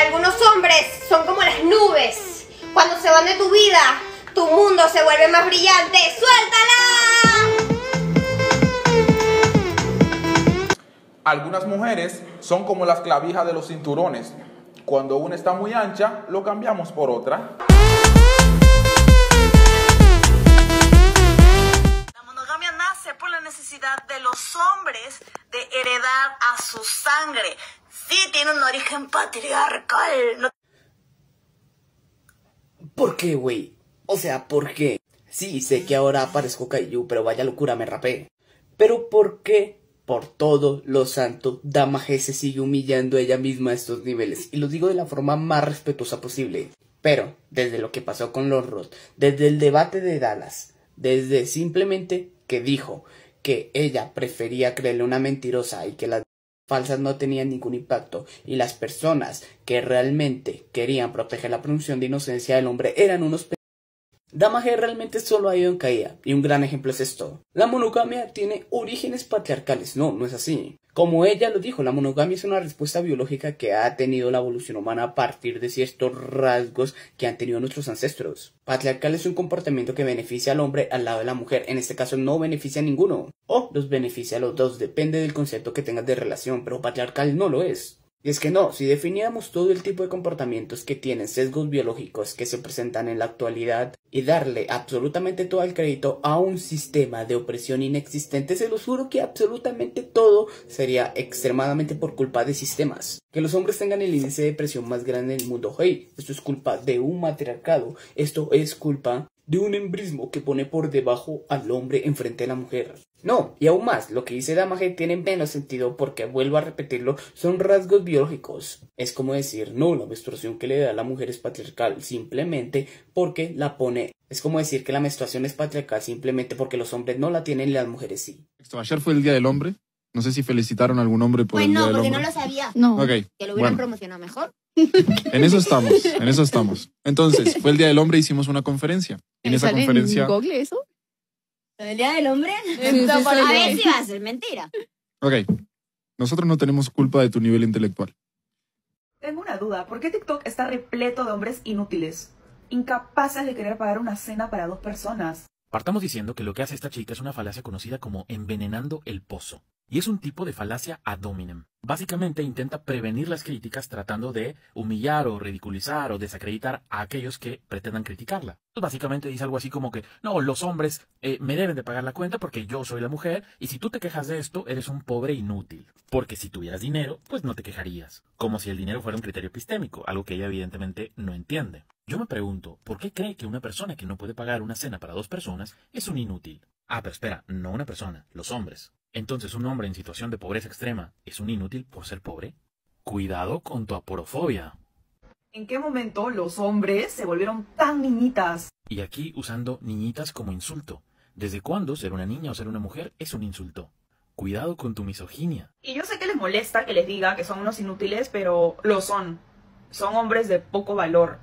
Algunos hombres son como las nubes. Cuando se van de tu vida, tu mundo se vuelve más brillante. ¡Suéltala! Algunas mujeres son como las clavijas de los cinturones. Cuando una está muy ancha, lo cambiamos por otra. Sí, tiene un origen patriarcal. ¿Por qué, güey? O sea, ¿por qué? Sí, sé que ahora parezco Kaiju, pero vaya locura, me rapé. Pero ¿por qué? Por todo lo santo, Dama G se sigue humillando a ella misma a estos niveles. Y lo digo de la forma más respetuosa posible. Pero, desde lo que pasó con los Ross, desde el debate de Dallas, desde simplemente que dijo que ella prefería creerle una mentirosa y que las falsas no tenían ningún impacto y las personas que realmente querían proteger la presunción de inocencia del hombre eran unos pe- Dama G realmente solo ha ido en caída, y un gran ejemplo es esto. La monogamia tiene orígenes patriarcales, no, no es así. Como ella lo dijo, la monogamia es una respuesta biológica que ha tenido la evolución humana a partir de ciertos rasgos que han tenido nuestros ancestros. Patriarcal es un comportamiento que beneficia al hombre al lado de la mujer, en este caso no beneficia a ninguno. O los beneficia a los dos, depende del concepto que tengas de relación, pero patriarcal no lo es. Y es que no, si definíamos todo el tipo de comportamientos que tienen sesgos biológicos que se presentan en la actualidad y darle absolutamente todo el crédito a un sistema de opresión inexistente, se los juro que absolutamente todo sería extremadamente por culpa de sistemas. Que los hombres tengan el índice de depresión más grande del mundo, hey, esto es culpa de un matriarcado, esto es culpa de un embrismo que pone por debajo al hombre enfrente de la mujer. No, y aún más, lo que dice Damaje tiene menos sentido porque, vuelvo a repetirlo, son rasgos biológicos. Es como decir, no, la menstruación que le da a la mujer es patriarcal simplemente porque la pone. Es como decir que la menstruación es patriarcal simplemente porque los hombres no la tienen y las mujeres sí. Esto, Ayer fue el Día del Hombre. No sé si felicitaron a algún hombre por Pues el Día no, del porque Hombre. no lo sabía. No. Que lo hubieran bueno, promocionado mejor. en eso estamos, en eso estamos. Entonces, fue el Día del Hombre, hicimos una conferencia. En esa ¿Sale conferencia, en Google eso? ¿Lo del Día del Hombre? Sí, sí, a ver si va a ser mentira. ok, nosotros no tenemos culpa de tu nivel intelectual. Tengo una duda. ¿Por qué TikTok está repleto de hombres inútiles? Incapaces de querer pagar una cena para dos personas. Partamos diciendo que lo que hace esta chica es una falacia conocida como envenenando el pozo. Y es un tipo de falacia ad hominem. Básicamente intenta prevenir las críticas tratando de humillar o ridiculizar o desacreditar a aquellos que pretendan criticarla. Básicamente dice algo así como que, no, los hombres eh, me deben de pagar la cuenta porque yo soy la mujer y si tú te quejas de esto, eres un pobre inútil. Porque si tuvieras dinero, pues no te quejarías. Como si el dinero fuera un criterio epistémico, algo que ella evidentemente no entiende. Yo me pregunto, ¿por qué cree que una persona que no puede pagar una cena para dos personas es un inútil? Ah, pero espera, no una persona, los hombres. Entonces, ¿un hombre en situación de pobreza extrema es un inútil por ser pobre? Cuidado con tu aporofobia. ¿En qué momento los hombres se volvieron tan niñitas? Y aquí usando niñitas como insulto. ¿Desde cuándo ser una niña o ser una mujer es un insulto? Cuidado con tu misoginia. Y yo sé que les molesta que les diga que son unos inútiles, pero lo son. Son hombres de poco valor.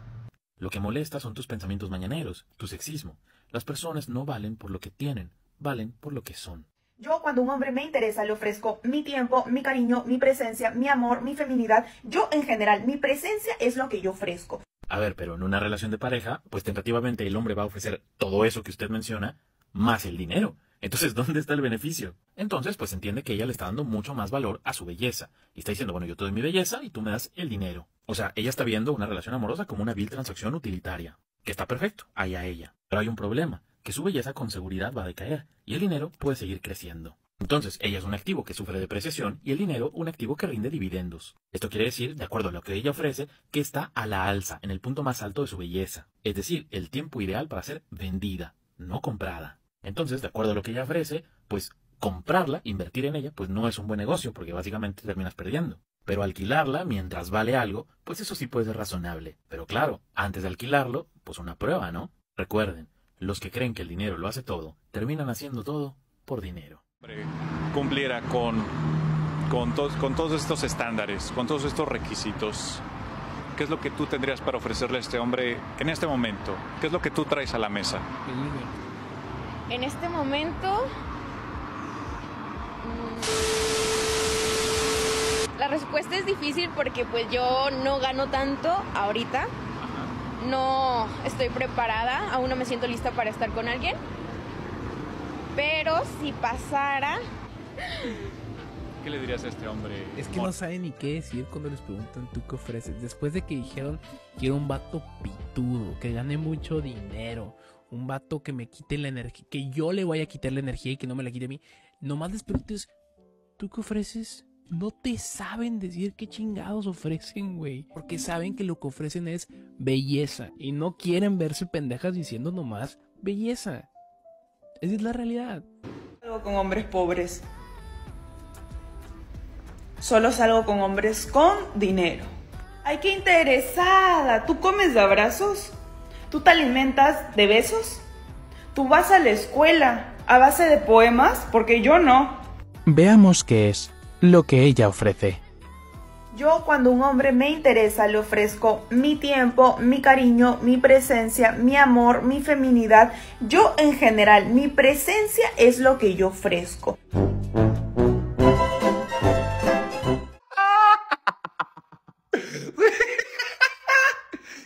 Lo que molesta son tus pensamientos mañaneros, tu sexismo. Las personas no valen por lo que tienen, valen por lo que son. Yo cuando un hombre me interesa le ofrezco mi tiempo, mi cariño, mi presencia, mi amor, mi feminidad. Yo en general, mi presencia es lo que yo ofrezco. A ver, pero en una relación de pareja, pues tentativamente el hombre va a ofrecer todo eso que usted menciona, más el dinero. Entonces, ¿dónde está el beneficio? Entonces, pues entiende que ella le está dando mucho más valor a su belleza. Y está diciendo, bueno, yo te doy mi belleza y tú me das el dinero. O sea, ella está viendo una relación amorosa como una vil transacción utilitaria. Que está perfecto, ahí a ella. Pero hay un problema, que su belleza con seguridad va a decaer y el dinero puede seguir creciendo. Entonces, ella es un activo que sufre depreciación y el dinero un activo que rinde dividendos. Esto quiere decir, de acuerdo a lo que ella ofrece, que está a la alza, en el punto más alto de su belleza. Es decir, el tiempo ideal para ser vendida, no comprada. Entonces, de acuerdo a lo que ella ofrece, pues comprarla, invertir en ella, pues no es un buen negocio porque básicamente terminas perdiendo. Pero alquilarla mientras vale algo, pues eso sí puede ser razonable. Pero claro, antes de alquilarlo, pues una prueba, ¿no? Recuerden, los que creen que el dinero lo hace todo, terminan haciendo todo por dinero. cumpliera con, con, to- con todos estos estándares, con todos estos requisitos, ¿qué es lo que tú tendrías para ofrecerle a este hombre en este momento? ¿Qué es lo que tú traes a la mesa? En este momento. La respuesta es difícil porque pues yo no gano tanto ahorita. No estoy preparada, aún no me siento lista para estar con alguien. Pero si pasara, ¿Qué le dirías a este hombre? Es que no saben ni qué decir cuando les preguntan tú qué ofreces. Después de que dijeron quiero un vato pitudo, que gane mucho dinero, un vato que me quite la energía, que yo le vaya a quitar la energía y que no me la quite a mí. Nomás les preguntes, ¿tú qué ofreces? No te saben decir qué chingados ofrecen, güey. Porque saben que lo que ofrecen es belleza. Y no quieren verse pendejas diciendo nomás belleza. Esa es la realidad. Salgo con hombres pobres. Solo salgo con hombres con dinero. Ay, qué interesada. ¿Tú comes de abrazos? ¿Tú te alimentas de besos? ¿Tú vas a la escuela a base de poemas? Porque yo no. Veamos qué es lo que ella ofrece. Yo cuando un hombre me interesa le ofrezco mi tiempo, mi cariño, mi presencia, mi amor, mi feminidad. Yo en general, mi presencia es lo que yo ofrezco.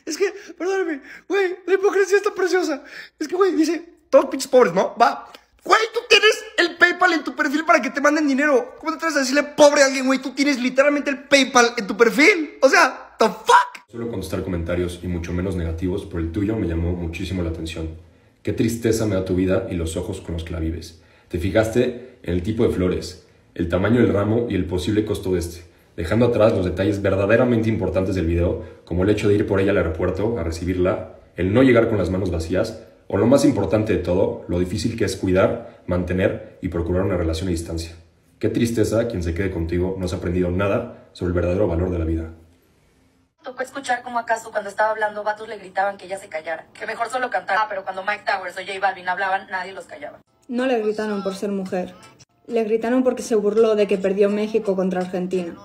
Es que, perdóname, güey, la hipocresía está preciosa. Es que, güey, dice, todos pinches pobres, ¿no? Va. Güey, tú tienes el PayPal en tu perfil para que te manden dinero. ¿Cómo te atreves a decirle pobre a alguien, güey? Tú tienes literalmente el PayPal en tu perfil. O sea, the fuck. Suelo contestar comentarios y mucho menos negativos, pero el tuyo me llamó muchísimo la atención. Qué tristeza me da tu vida y los ojos con los que la vives. Te fijaste en el tipo de flores, el tamaño del ramo y el posible costo de este, dejando atrás los detalles verdaderamente importantes del video, como el hecho de ir por ella al aeropuerto a recibirla, el no llegar con las manos vacías, o lo más importante de todo, lo difícil que es cuidar, mantener y procurar una relación a distancia. Qué tristeza quien se quede contigo no has aprendido nada sobre el verdadero valor de la vida. Tocó escuchar como acaso cuando estaba hablando vatos le gritaban que ella se callara, que mejor solo cantara, pero cuando Mike Towers o J Balvin hablaban nadie los callaba. No le gritaron por ser mujer. Le gritaron porque se burló de que perdió México contra Argentina.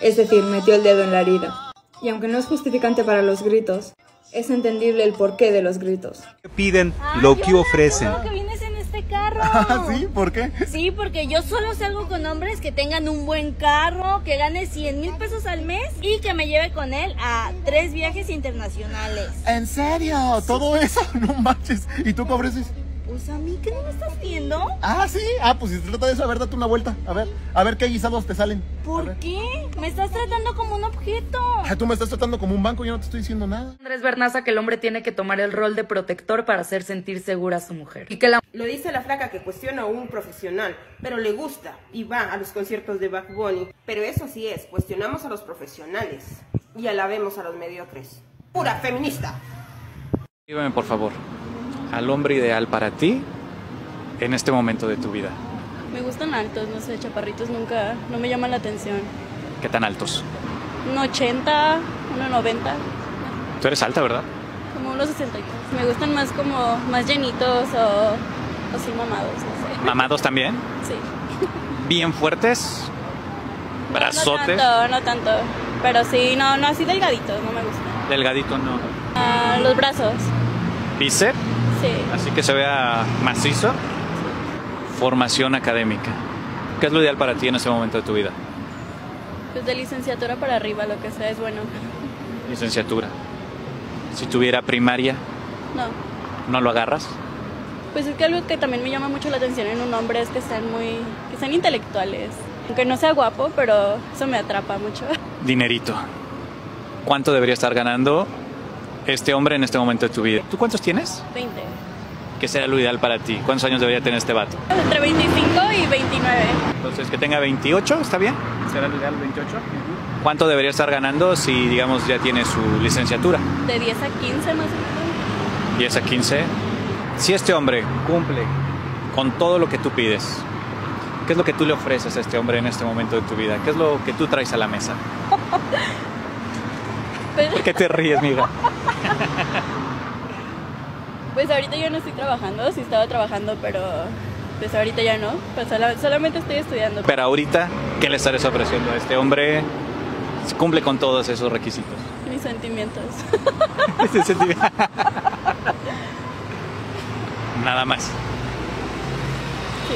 Es decir, metió el dedo en la herida. Y aunque no es justificante para los gritos, es entendible el porqué de los gritos. Piden lo que ofrecen. que vienes en este carro. Ah, ¿sí? ¿Por qué? Sí, porque yo solo salgo con hombres que tengan un buen carro, que gane 100 mil pesos al mes y que me lleve con él a tres viajes internacionales. ¿En serio? ¿Todo eso? No manches. ¿Y tú qué ofreces? Pues a mí, ¿qué no me estás viendo? Ah, sí. Ah, pues si se trata de eso, a ver, date una vuelta. A ver, a ver qué guisados te salen. ¿Por qué? Me estás tratando como un objeto. Ah, tú me estás tratando como un banco, yo no te estoy diciendo nada. Andrés Bernaza que el hombre tiene que tomar el rol de protector para hacer sentir segura a su mujer. Y que la Lo dice la flaca que cuestiona a un profesional, pero le gusta y va a los conciertos de Bad Bunny. Pero eso sí es, cuestionamos a los profesionales y alabemos a los mediocres. Pura feminista. Dígame, por favor, al hombre ideal para ti en este momento de tu vida. Me gustan altos, no sé, chaparritos nunca, no me llaman la atención. ¿Qué tan altos? Un 80, uno 90, Tú eres alta, ¿verdad? como unos 62. Me gustan más como más llenitos o, o sí mamados, no sé. ¿Mamados también? Sí. ¿Bien fuertes? ¿Brazotes? No tanto, no tanto. Pero sí, no, no así delgaditos, no me gustan. Delgadito no. Ah, los brazos, ¿Bíceps? Sí. Así que se vea macizo. Formación académica. ¿Qué es lo ideal para ti en este momento de tu vida? Pues de licenciatura para arriba, lo que sea es bueno. Licenciatura. Si tuviera primaria, No. ¿no lo agarras? Pues es que algo que también me llama mucho la atención en un hombre es que sean muy, que sean intelectuales. Aunque no sea guapo, pero eso me atrapa mucho. Dinerito. ¿Cuánto debería estar ganando este hombre en este momento de tu vida? ¿Tú cuántos tienes? 20. ¿Qué será lo ideal para ti? ¿Cuántos años debería tener este vato? Entre 25 y 29. Entonces, que tenga 28, ¿está bien? ¿Será lo ideal 28? ¿Cuánto debería estar ganando si, digamos, ya tiene su licenciatura? De 10 a 15 más o menos. 10 a 15. Si este hombre cumple con todo lo que tú pides, ¿qué es lo que tú le ofreces a este hombre en este momento de tu vida? ¿Qué es lo que tú traes a la mesa? ¿Por qué te ríes, mija? pues ahorita yo no estoy trabajando, sí estaba trabajando, pero pues ahorita ya no. Pues sola- solamente estoy estudiando. Pero ahorita, ¿qué le estarías ofreciendo a este hombre? Cumple con todos esos requisitos. Mis sentimientos. Nada más. Sí.